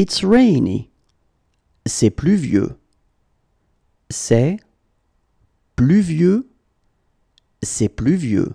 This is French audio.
It's rainy. C'est pluvieux. C'est pluvieux. C'est pluvieux.